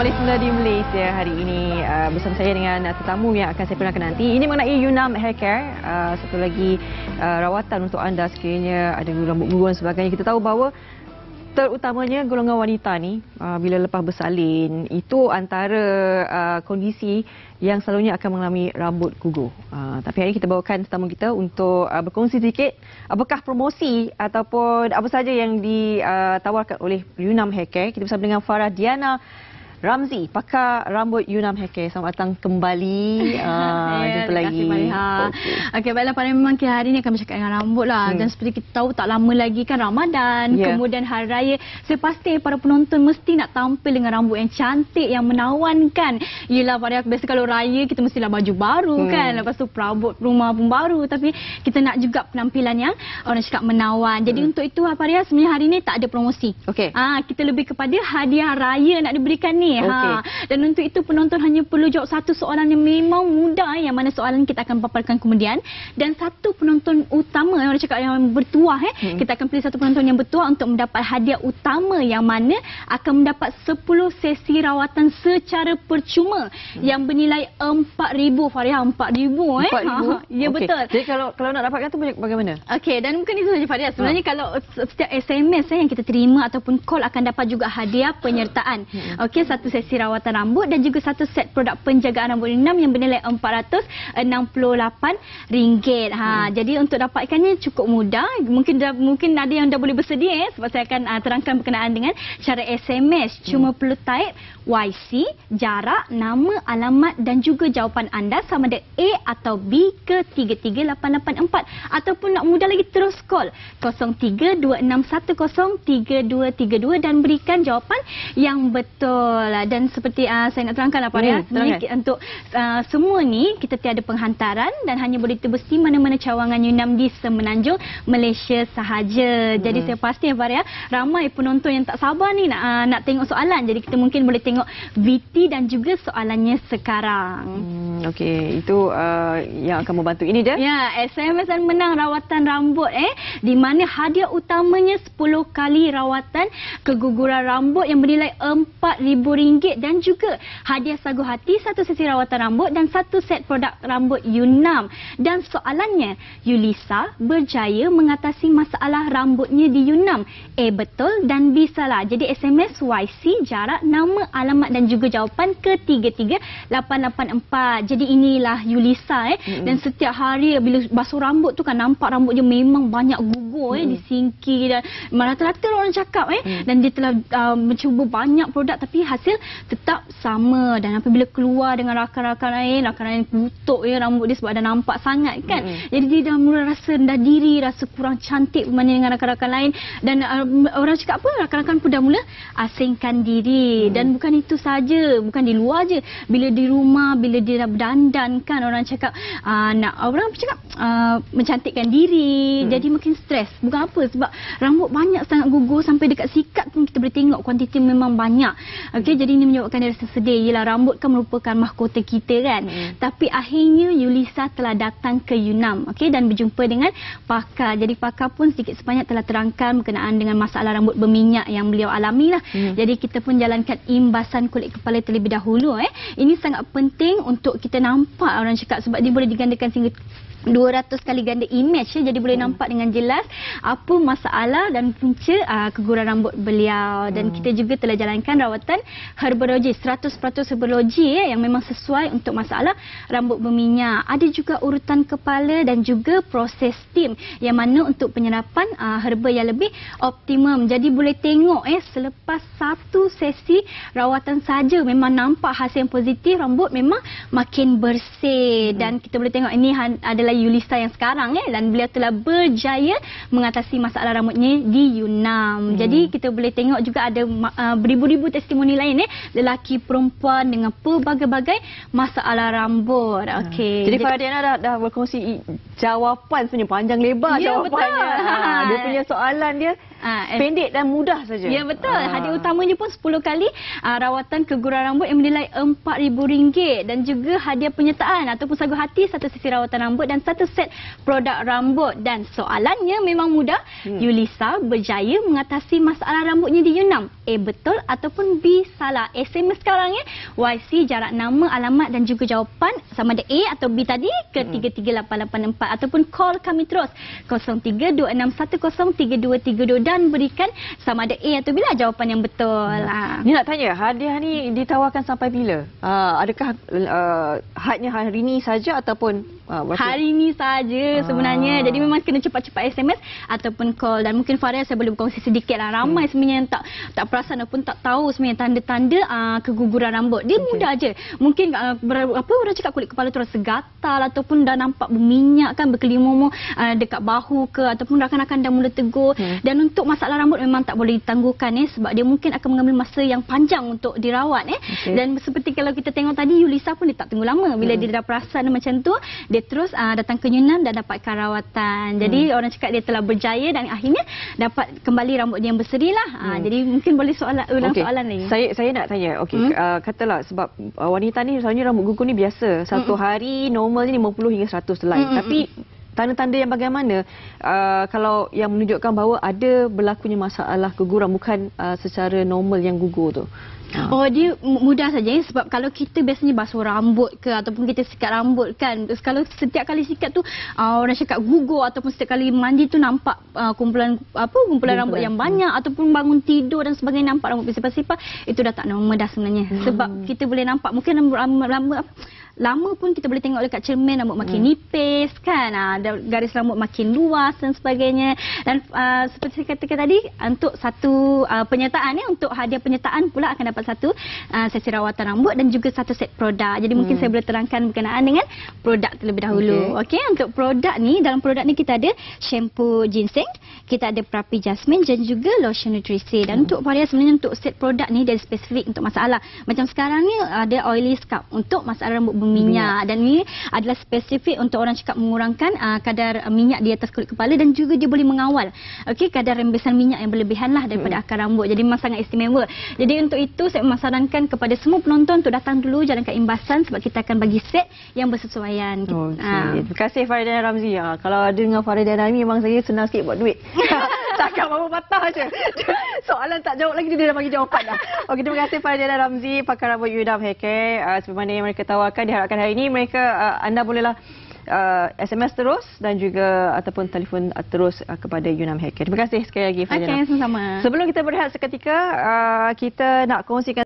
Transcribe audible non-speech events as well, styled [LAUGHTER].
kembali semula di Malaysia hari ini uh, bersama saya dengan uh, tetamu yang akan saya perkenalkan nanti. Ini mengenai Yunam Hair Care. Uh, satu lagi uh, rawatan untuk anda sekiranya ada rambut gugur sebagainya. Kita tahu bahawa terutamanya golongan wanita ni uh, bila lepas bersalin itu antara uh, kondisi yang selalunya akan mengalami rambut gugur. Uh, tapi hari ini kita bawakan tetamu kita untuk uh, berkongsi sedikit apakah promosi ataupun apa saja yang ditawarkan oleh Yunam Hair Care. Kita bersama dengan Farah Diana Ramzi, pakar rambut Yunam Heke. Selamat datang kembali. Uh, [LAUGHS] jumpa lagi. Terima kasih, Okey, okay, baiklah. Pada memang kita hari ini akan bercakap dengan rambut lah. Hmm. Dan seperti kita tahu, tak lama lagi kan Ramadan. Yeah. Kemudian Hari Raya. Saya pasti para penonton mesti nak tampil dengan rambut yang cantik, yang menawan kan. Yelah, pada biasa kalau Raya, kita mestilah baju baru hmm. kan. Lepas tu perabot rumah pun baru. Tapi kita nak juga penampilan yang orang cakap menawan. Jadi hmm. untuk itu, Faria, sebenarnya hari ini tak ada promosi. Okay. Ah, kita lebih kepada hadiah raya nak diberikan ni. Okay. Ha. Dan untuk itu penonton hanya perlu jawab satu soalan yang memang mudah yang mana soalan kita akan paparkan kemudian dan satu penonton utama yang orang cakap yang bertuah eh hmm. kita akan pilih satu penonton yang bertuah untuk mendapat hadiah utama yang mana akan mendapat 10 sesi rawatan secara percuma hmm. yang bernilai 4000 Faria 4000 eh. 4000. Ha. [LAUGHS] Ya okay. betul. Jadi kalau kalau nak dapatkan tu bagaimana? Okey dan bukan itu saja Faria. Sebenarnya ha. kalau setiap SMS eh, yang kita terima ataupun call akan dapat juga hadiah penyertaan. Hmm. Okey satu sesi rawatan rambut dan juga satu set produk penjagaan rambut enam yang bernilai RM468. Ha, hmm. Jadi untuk dapatkannya cukup mudah. Mungkin dah, mungkin ada yang dah boleh bersedia eh, sebab saya akan uh, terangkan berkenaan dengan cara SMS. Cuma hmm. perlu type YC, jarak, nama, alamat dan juga jawapan anda sama ada A atau B ke 33884 ataupun nak mudah lagi terus call 0326103232 dan berikan jawapan yang betul lah. dan seperti uh, saya nak terangkan apa ya hmm, untuk uh, semua ni kita tiada penghantaran dan hanya boleh tebus di mana-mana cawangan Yunam di Semenanjung Malaysia sahaja. Hmm. Jadi saya pasti ya ramai penonton yang tak sabar ni nak uh, nak tengok soalan. Jadi kita mungkin boleh tengok VT dan juga soalannya sekarang. Hmm, okey itu uh, yang akan membantu ini je. Ya, SMS dan menang rawatan rambut eh di mana hadiah utamanya 10 kali rawatan keguguran rambut yang bernilai RM4,000 ringgit dan juga hadiah sagu hati satu sesi rawatan rambut dan satu set produk rambut Yunam. Dan soalannya, Yulisa berjaya mengatasi masalah rambutnya di Yunam. A betul dan B salah. Jadi SMS YC jarak nama alamat dan juga jawapan ke 33884. Jadi inilah Yulisa eh. Mm-hmm. Dan setiap hari bila basuh rambut tu kan nampak rambutnya memang banyak gugur mm-hmm. eh disingkir dan rata-rata orang cakap eh mm. dan dia telah uh, mencuba banyak produk tapi hasil tetap sama dan apabila keluar dengan rakan-rakan lain, rakan lain kutuk ya rambut dia sebab dah nampak sangat kan. Mm-hmm. Jadi dia dah mula rasa rendah diri, rasa kurang cantik berbanding dengan rakan-rakan lain dan uh, orang cakap apa? Rakan-rakan pun dah mula asingkan diri mm-hmm. dan bukan itu saja, bukan di luar je. Bila di rumah, bila dia dah berdandan kan orang cakap uh, nak orang cakap uh, mencantikkan diri. Mm-hmm. Jadi makin stres. Bukan apa sebab rambut banyak sangat gugur sampai dekat sikat pun kita boleh tengok kuantiti memang banyak. Okey, jadi ini menyebabkan dia rasa sedih. Yelah rambut kan merupakan mahkota kita kan. Hmm. Tapi akhirnya Yulisa telah datang ke Yunam okay, dan berjumpa dengan pakar. Jadi pakar pun sedikit sebanyak telah terangkan berkenaan dengan masalah rambut berminyak yang beliau alami lah. Hmm. Jadi kita pun jalankan imbasan kulit kepala terlebih dahulu. Eh. Ini sangat penting untuk kita nampak orang cakap sebab dia boleh digandakan sehingga 200 kali ganda image ya, jadi boleh hmm. nampak dengan jelas apa masalah dan punca uh, keguguran rambut beliau dan hmm. kita juga telah jalankan rawatan herbologi 100% herbologi ya, yang memang sesuai untuk masalah rambut berminyak ada juga urutan kepala dan juga proses steam yang mana untuk penyerapan uh, herba yang lebih optimum jadi boleh tengok eh selepas satu sesi rawatan saja memang nampak hasil yang positif rambut memang makin bersih hmm. dan kita boleh tengok ini adalah adalah Yulisa yang sekarang eh dan beliau telah berjaya mengatasi masalah rambutnya di Yunam. Hmm. Jadi kita boleh tengok juga ada uh, beribu-ribu testimoni lain eh lelaki perempuan dengan pelbagai-bagai masalah rambut. Hmm. Okey. Jadi Fardiana dah dah berkongsi jawapan sebenarnya panjang lebar ya, jawapannya. Betul. [LAUGHS] Ha, dia punya soalan dia Ah, eh, Pendek dan mudah saja. Ya betul. Ah. Hadiah utamanya pun 10 kali uh, rawatan keguguran rambut yang bernilai RM4,000 dan juga hadiah penyertaan ataupun sagu hati satu sesi rawatan rambut dan satu set produk rambut dan soalannya memang mudah. Hmm. Yulisa berjaya mengatasi masalah rambutnya di Yunam. A betul ataupun B salah. SMS sekarang ya. YC jarak nama, alamat dan juga jawapan sama ada A atau B tadi ke 33884 ataupun call kami terus 0326103232 dan berikan sama ada A atau B lah jawapan yang betul. Ha. Ni nak tanya, hadiah ni ditawarkan sampai bila? Uh, adakah uh, hadnya hari ni saja ataupun uh, berapa? Hari ni saja sebenarnya. Ah. Jadi memang kena cepat-cepat SMS ataupun call dan mungkin Faria saya boleh berkongsi sedikit lah. Ramai hmm. sebenarnya yang tak tak perasan ataupun tak tahu sebenarnya tanda-tanda uh, keguguran rambut. Dia okay. mudah aje. Mungkin uh, ber, apa orang cakap kulit kepala tu rasa gatal ataupun dah nampak berminyak kan berkelimur uh, dekat bahu ke ataupun rakan-rakan dah mula tegur. Hmm. Dan untuk masalah rambut memang tak boleh ditangguhkan eh sebab dia mungkin akan mengambil masa yang panjang untuk dirawat eh. Okey. Dan seperti kalau kita tengok tadi Yulisa pun dia tak tunggu lama bila Hmm. dia dah perasan macam tu dia terus uh, datang ke Yunnan dan dapatkan rawatan. Jadi orang cakap dia telah berjaya dan akhirnya dapat kembali rambut dia yang berseri lah. Uh, Hmm. jadi mungkin boleh soalan ulang Okey. soalan lagi. Saya saya nak tanya. Okey, Hmm? hmm? uh, katalah sebab uh, wanita ni selalunya rambut gugur ni biasa. Satu hmm. hari normalnya 50 hingga 100 helai. Hmm, Hmm. Tapi tanda-tanda yang bagaimana uh, kalau yang menunjukkan bahawa ada berlakunya masalah guguran bukan uh, secara normal yang gugur tu. Ha. Oh dia mu- mudah saja eh? sebab kalau kita biasanya basuh rambut ke ataupun kita sikat rambut kan terus kalau setiap kali sikat tu uh, orang cakap gugur ataupun setiap kali mandi tu nampak uh, kumpulan apa kumpulan, Kumpulan, rambut yang banyak ataupun bangun tidur dan sebagainya nampak rambut bersipar-sipar itu dah tak normal dah sebenarnya Hmm. sebab kita boleh nampak mungkin rambut rambut, rambut lama pun kita boleh tengok dekat cermin rambut makin Hmm. nipis kan uh, garis rambut makin luas dan sebagainya dan uh, seperti saya katakan tadi untuk satu uh, penyertaan ya untuk hadiah penyertaan pula akan dapat satu uh, sesi rawatan rambut dan juga satu set produk. Jadi mungkin Hmm. saya boleh terangkan berkenaan dengan produk terlebih dahulu. Okey, okay, untuk produk ni dalam produk ni kita ada shampoo ginseng, kita ada perapi jasmine dan juga lotion nutrisi. Dan Hmm. untuk varian sebenarnya untuk set produk ni dia spesifik untuk masalah. Macam sekarang ni ada oily scalp untuk masalah rambut berminyak dan ni adalah spesifik untuk orang cakap mengurangkan uh, kadar minyak di atas kulit kepala dan juga dia boleh mengawal okey kadar rembesan minyak yang berlebihan lah daripada Hmm. akar rambut. Jadi memang sangat istimewa. Jadi untuk itu saya memasarkan kepada semua penonton untuk datang dulu jalankan imbasan sebab kita akan bagi set yang bersesuaian. Okey. Ah. Terima kasih Farida dan Ramzi. Ha, kalau ada dengan Farida dan Ramzi memang saya senang sikit buat duit. [LAUGHS] Cakap apa patah je. [LAUGHS] Soalan tak jawab lagi dia dah bagi jawapan dah. Okey terima kasih Farida dan Ramzi pakar rambut Yudam Hair Care. Uh, seperti mana yang mereka tawarkan diharapkan hari ini mereka uh, anda bolehlah uh, SMS terus dan juga ataupun telefon uh, terus uh, kepada Yunam Care. Terima kasih sekali lagi. Okey, sama-sama. Sebelum kita berehat seketika uh, kita nak kongsikan